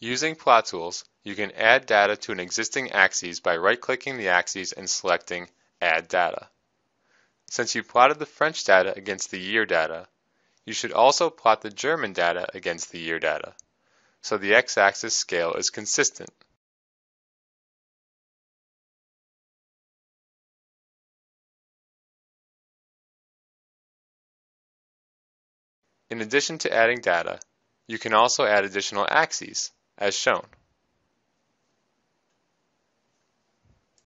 Using Plot Tools, you can add data to an existing axis by right-clicking the axis and selecting Add Data. Since you plotted the French data against the year data, you should also plot the German data against the year data, so the x-axis scale is consistent. In addition to adding data, you can also add additional axes, as shown.